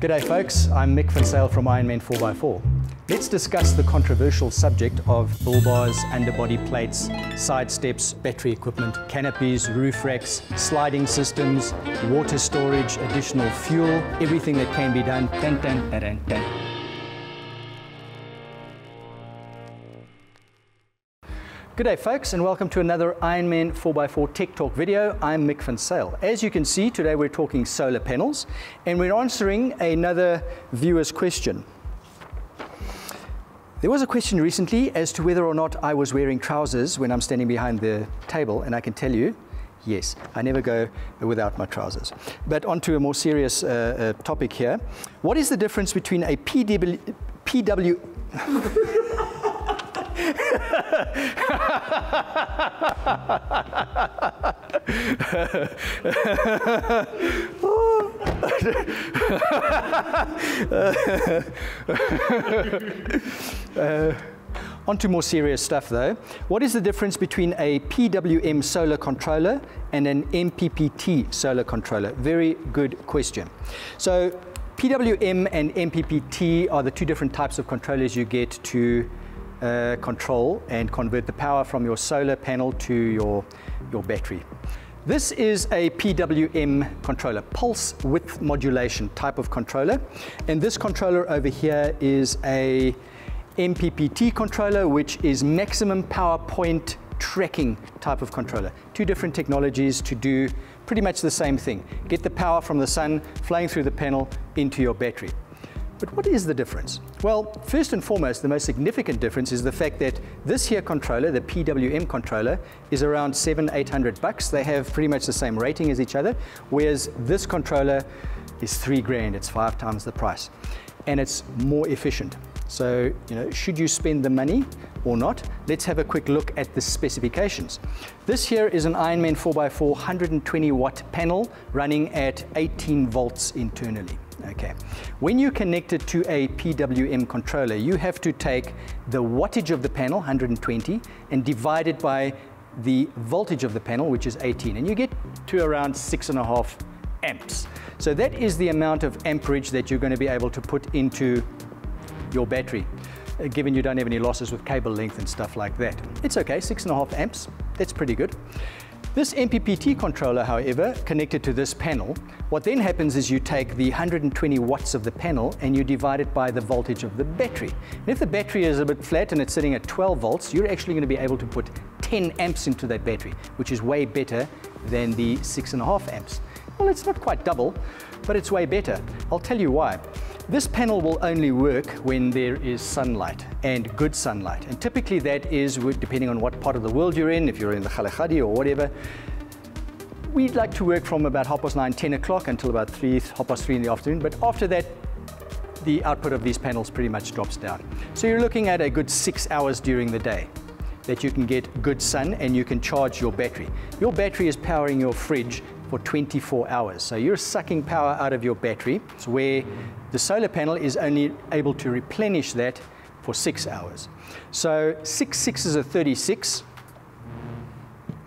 G'day folks, I'm Mick Zyl from Ironman 4x4. Let's discuss the controversial subject of bull bars, underbody plates, side steps, battery equipment, canopies, roof racks, sliding systems, water storage, additional fuel, everything that can be done. Dun, dun, dun, Good day folks and welcome to another Ironman 4x4 Tech Talk video. I'm Mick Van Zyl. As you can see today we're talking solar panels and we're answering another viewer's question. There was a question recently as to whether or not I was wearing trousers when I'm standing behind the table and I can tell you Yes, I never go without my trousers. But onto a more serious uh, uh, topic here. What is the difference between a PW, PW uh, on to more serious stuff though. What is the difference between a PWM solar controller and an MPPT solar controller? Very good question. So PWM and MPPT are the two different types of controllers you get to uh, control and convert the power from your solar panel to your, your battery. This is a PWM controller, pulse width modulation type of controller. And this controller over here is a MPPT controller, which is maximum power point tracking type of controller. Two different technologies to do pretty much the same thing. Get the power from the sun flowing through the panel into your battery. But what is the difference? Well, first and foremost, the most significant difference is the fact that this here controller, the PWM controller, is around seven, eight hundred bucks. They have pretty much the same rating as each other, whereas this controller is three grand. It's five times the price, and it's more efficient. So, you know, should you spend the money or not? Let's have a quick look at the specifications. This here is an Ironman 4x4 120 watt panel running at 18 volts internally. Okay. When you connect it to a PWM controller, you have to take the wattage of the panel, 120, and divide it by the voltage of the panel, which is 18, and you get to around six and a half amps. So that is the amount of amperage that you're going to be able to put into your battery, uh, given you don't have any losses with cable length and stuff like that. It's okay, six and a half amps, that's pretty good. This MPPT controller, however, connected to this panel, what then happens is you take the 120 watts of the panel and you divide it by the voltage of the battery. And if the battery is a bit flat and it's sitting at 12 volts, you're actually going to be able to put 10 amps into that battery, which is way better than the six and a half amps. Well, it's not quite double, but it's way better. I'll tell you why. This panel will only work when there is sunlight and good sunlight. And typically that is, depending on what part of the world you're in, if you're in the Kalahari or whatever, we'd like to work from about half past nine, 10 o'clock until about three, half past three in the afternoon. But after that, the output of these panels pretty much drops down. So you're looking at a good six hours during the day that you can get good sun and you can charge your battery. Your battery is powering your fridge for 24 hours. So you're sucking power out of your battery, where the solar panel is only able to replenish that for six hours. So six sixes are 36,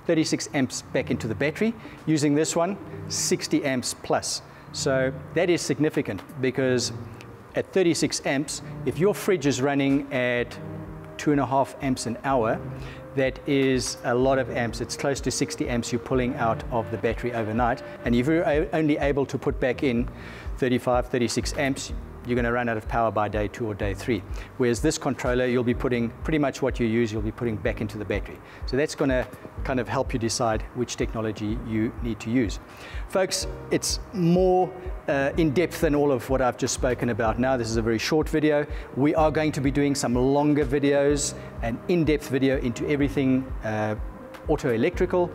36 amps back into the battery. Using this one, 60 amps plus. So that is significant because at 36 amps, if your fridge is running at two and a half amps an hour, that is a lot of amps. It's close to 60 amps you're pulling out of the battery overnight. And if you're only able to put back in 35, 36 amps, you're going to run out of power by day two or day three. Whereas this controller, you'll be putting pretty much what you use, you'll be putting back into the battery. So that's going to kind of help you decide which technology you need to use. Folks, it's more uh, in depth than all of what I've just spoken about now. This is a very short video. We are going to be doing some longer videos, an in-depth video into everything uh, auto electrical,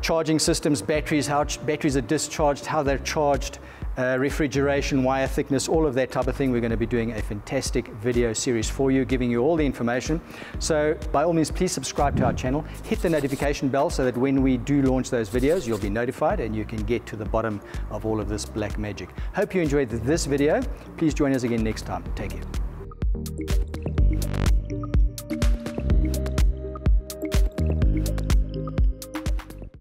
charging systems, batteries, how batteries are discharged, how they're charged, uh, refrigeration, wire thickness, all of that type of thing. We're going to be doing a fantastic video series for you, giving you all the information. So by all means, please subscribe to our channel, hit the notification bell so that when we do launch those videos, you'll be notified and you can get to the bottom of all of this black magic. Hope you enjoyed this video. Please join us again next time. Take care.